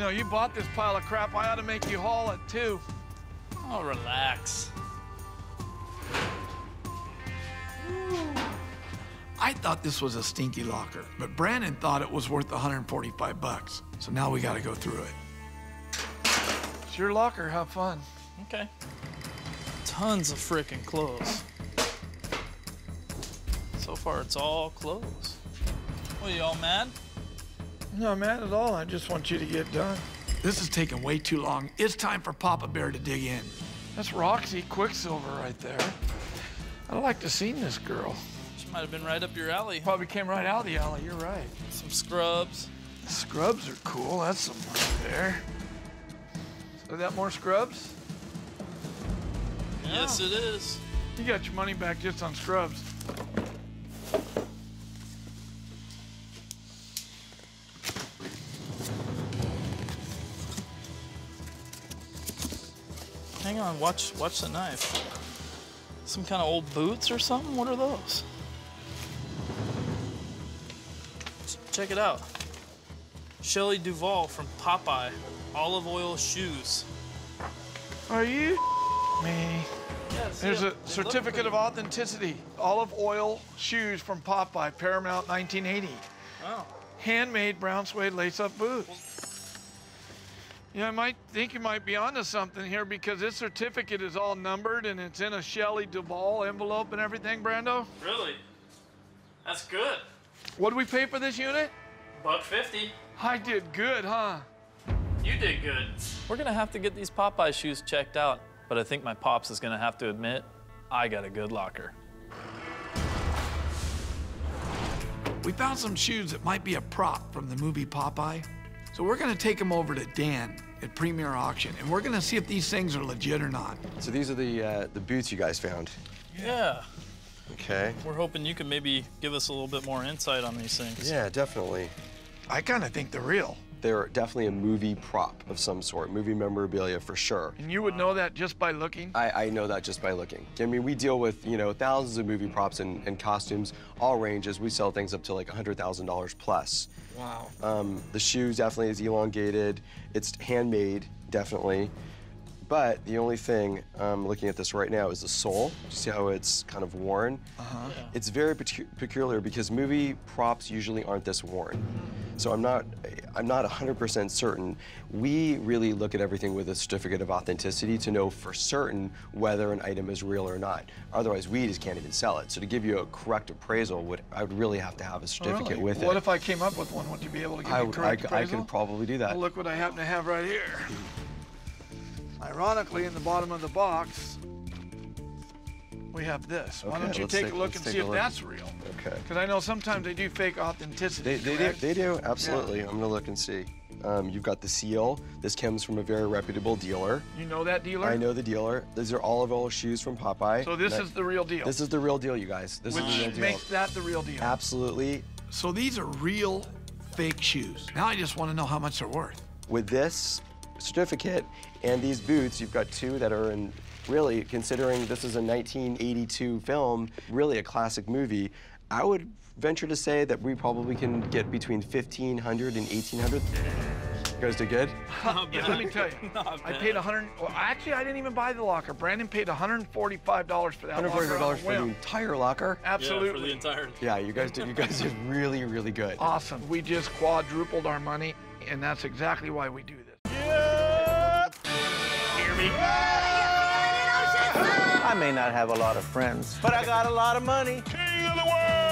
You know, you bought this pile of crap. I ought to make you haul it, too. Oh, relax. I thought this was a stinky locker, but Brandon thought it was worth 145 bucks. So now we got to go through it. It's your locker. Have fun. Okay. Tons of freaking clothes. So far, it's all clothes. What, are you all mad? No, mad at all. I just want you to get done. This is taking way too long. It's time for Papa Bear to dig in. That's Roxy Quiksilver right there. I'd like to seen this girl. She might have been right up your alley. Probably came right out of the alley. You're right. Some scrubs. Scrubs are cool. That's some right there. So that more scrubs? Yes, it is. You got your money back just on scrubs. Hang on, watch watch the knife. Some kind of old boots or something? What are those? Check it out. Shelley Duvall from Popeye. Olive Oyl shoes. Are you me? Yes. There's a certificate of authenticity. Olive Oyl shoes from Popeye, Paramount 1980. Oh. Handmade brown suede lace-up boots. Yeah, I might think you might be onto something here because this certificate is all numbered and it's in a Shelley Duvall envelope and everything, Brando. Really? That's good. What did we pay for this unit? Buck fifty. I did good, huh? You did good. We're gonna have to get these Popeye shoes checked out, but I think my pops is gonna have to admit I got a good locker. We found some shoes that might be a prop from the movie Popeye. So we're gonna take them over to Dan at Premier Auction and we're gonna see if these things are legit or not. So these are the uh, the boots you guys found. Yeah. Okay. We're hoping you can maybe give us a little bit more insight on these things. Yeah, definitely. I kinda think they're real. They're definitely a movie prop of some sort, movie memorabilia for sure. And you would know that just by looking? I, I know that just by looking. I mean, we deal with, you know, thousands of movie props and, and costumes, all ranges. We sell things up to like $100,000 plus. Wow. Um, the shoes definitely is elongated. It's handmade, definitely. But the only thing, um, looking at this right now, is the sole. You see how it's kind of worn? Uh-huh. It's very peculiar because movie props usually aren't this worn. So I'm not, I'm not 100% certain. We really look at everything with a certificate of authenticity to know for certain whether an item is real or not. Otherwise, we just can't even sell it. So to give you a correct appraisal, would I would really have to have a certificate Really? with What it. What if I came up with one? Would you be able to give I, me would- correct I, I appraisal? could probably do that. Well, look what I happen to have right here. Ironically, in the bottom of the box, we have this. Why Okay, don't you take, take- a look and see a if look. that's real? Okay. Because I know sometimes they do fake authenticity. They, they do. They do. Absolutely. I'm gonna look and see. Um, you've got the seal. This comes from a very reputable dealer. You know that dealer? I know the dealer. These are Olive Oyl shoes from Popeye. So this That- is the real deal. This is the real deal, you guys. This which is the real deal. makes that the real deal. Absolutely. So these are real fake shoes. Now I just want to know how much they're worth. With this certificate and these boots, you've got two that are in really considering this is a 1982 film, really a classic movie. I would venture to say that we probably can get between 1500 and 1800. You guys did good? Yeah, let me tell you. I paid 100. Well, actually, I didn't even buy the locker. Brandon paid $145 for that locker. on $145 a for the entire locker? Absolutely. Yeah, for the entire. Yeah, you guys did. You guys did really, really good. Awesome. We just quadrupled our money, and that's exactly why we do this. Me? I may not have a lot of friends, but I got a lot of money. King of the world!